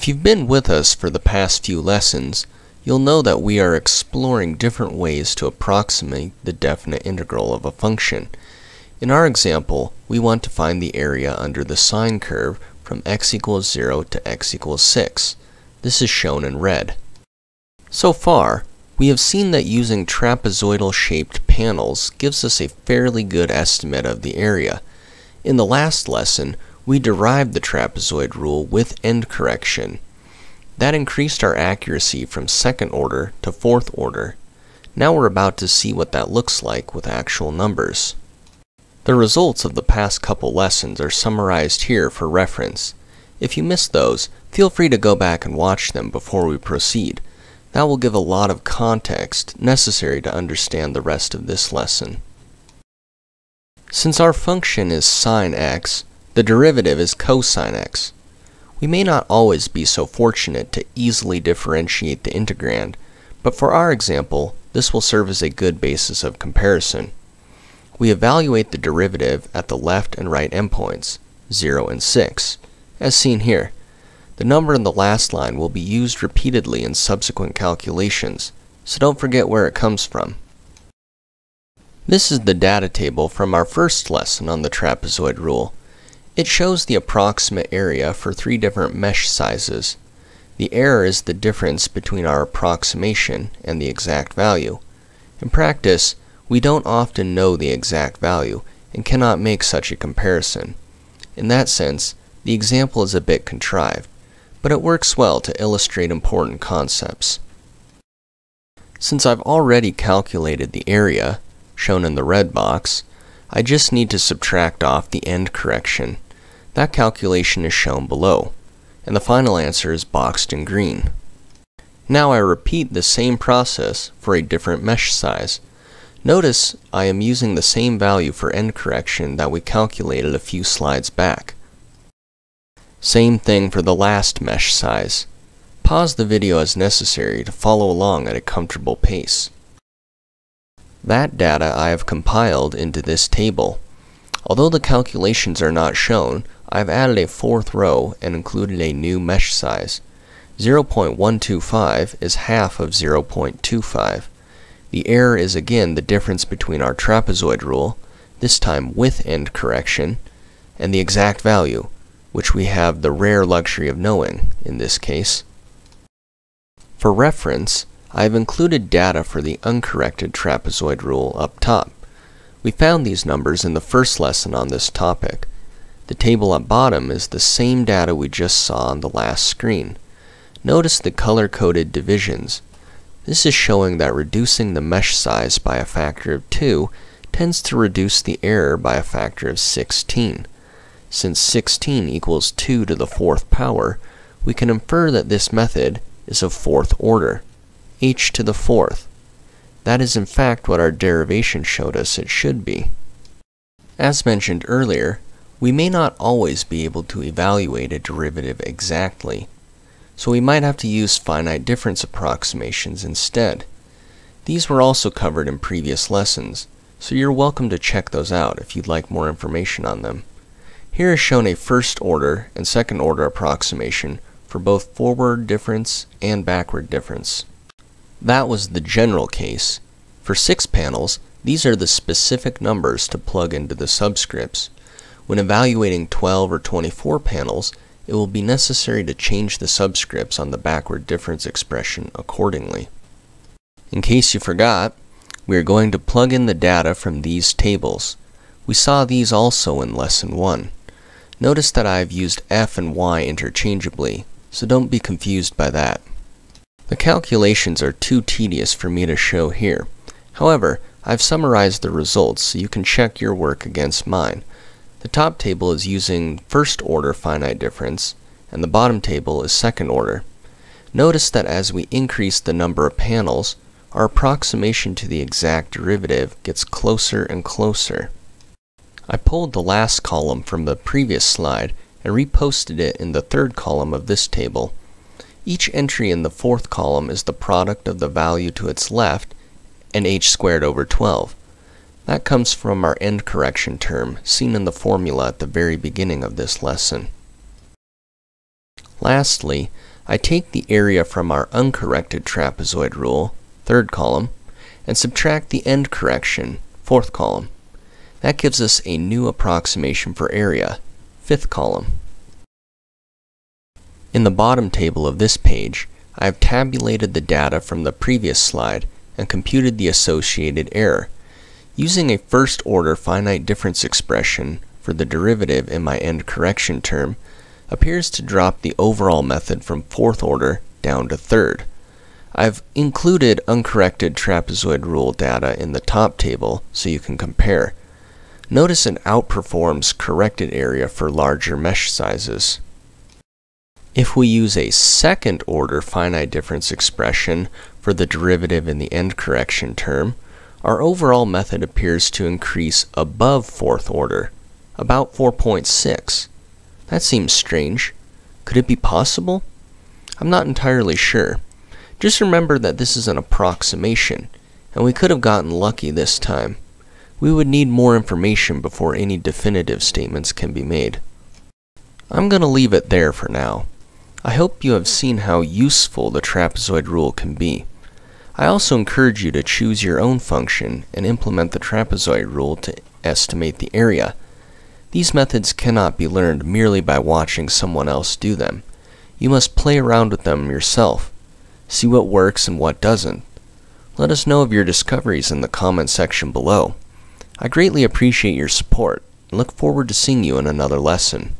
If you've been with us for the past few lessons, you'll know that we are exploring different ways to approximate the definite integral of a function. In our example, we want to find the area under the sine curve from x equals 0 to x equals 6. This is shown in red. So far, we have seen that using trapezoidal shaped panels gives us a fairly good estimate of the area. In the last lesson, we derived the trapezoid rule with end correction. That increased our accuracy from second order to fourth order. Now we're about to see what that looks like with actual numbers. The results of the past couple lessons are summarized here for reference. If you missed those, feel free to go back and watch them before we proceed. That will give a lot of context necessary to understand the rest of this lesson. Since our function is sine x, the derivative is cosine x. We may not always be so fortunate to easily differentiate the integrand, but for our example, this will serve as a good basis of comparison. We evaluate the derivative at the left and right endpoints, 0 and 6, as seen here. The number in the last line will be used repeatedly in subsequent calculations, so don't forget where it comes from. This is the data table from our first lesson on the trapezoid rule. It shows the approximate area for three different mesh sizes. The error is the difference between our approximation and the exact value. In practice, we don't often know the exact value and cannot make such a comparison. In that sense, the example is a bit contrived, but it works well to illustrate important concepts. Since I've already calculated the area, shown in the red box, I just need to subtract off the end correction. That calculation is shown below, and the final answer is boxed in green. Now I repeat the same process for a different mesh size. Notice I am using the same value for end correction that we calculated a few slides back. Same thing for the last mesh size. Pause the video as necessary to follow along at a comfortable pace. That data I have compiled into this table. Although the calculations are not shown, I've added a fourth row and included a new mesh size. 0.125 is half of 0.25. The error is again the difference between our trapezoid rule, this time with end correction, and the exact value, which we have the rare luxury of knowing in this case. For reference, I have included data for the uncorrected trapezoid rule up top. We found these numbers in the first lesson on this topic. The table at bottom is the same data we just saw on the last screen. Notice the color-coded divisions. This is showing that reducing the mesh size by a factor of 2 tends to reduce the error by a factor of 16. Since 16 equals 2 to the fourth power, we can infer that this method is of fourth order h to the fourth. That is in fact what our derivation showed us it should be. As mentioned earlier, we may not always be able to evaluate a derivative exactly, so we might have to use finite difference approximations instead. These were also covered in previous lessons, so you're welcome to check those out if you'd like more information on them. Here is shown a first order and second order approximation for both forward difference and backward difference. That was the general case. For six panels, these are the specific numbers to plug into the subscripts. When evaluating 12 or 24 panels, it will be necessary to change the subscripts on the backward difference expression accordingly. In case you forgot, we are going to plug in the data from these tables. We saw these also in Lesson 1. Notice that I have used f and y interchangeably, so don't be confused by that. The calculations are too tedious for me to show here. However, I've summarized the results so you can check your work against mine. The top table is using first order finite difference, and the bottom table is second order. Notice that as we increase the number of panels, our approximation to the exact derivative gets closer and closer. I pulled the last column from the previous slide and reposted it in the third column of this table. Each entry in the fourth column is the product of the value to its left and h squared over 12. That comes from our end correction term seen in the formula at the very beginning of this lesson. Lastly, I take the area from our uncorrected trapezoid rule, third column, and subtract the end correction, fourth column. That gives us a new approximation for area, fifth column. In the bottom table of this page, I have tabulated the data from the previous slide and computed the associated error. Using a first order finite difference expression for the derivative in my end correction term appears to drop the overall method from fourth order down to third. I've included uncorrected trapezoid rule data in the top table so you can compare. Notice it outperforms corrected area for larger mesh sizes. If we use a second order finite difference expression for the derivative in the end correction term, our overall method appears to increase above fourth order, about 4.6. That seems strange. Could it be possible? I'm not entirely sure. Just remember that this is an approximation, and we could have gotten lucky this time. We would need more information before any definitive statements can be made. I'm going to leave it there for now. I hope you have seen how useful the trapezoid rule can be. I also encourage you to choose your own function and implement the trapezoid rule to estimate the area. These methods cannot be learned merely by watching someone else do them. You must play around with them yourself. See what works and what doesn't. Let us know of your discoveries in the comment section below. I greatly appreciate your support and look forward to seeing you in another lesson.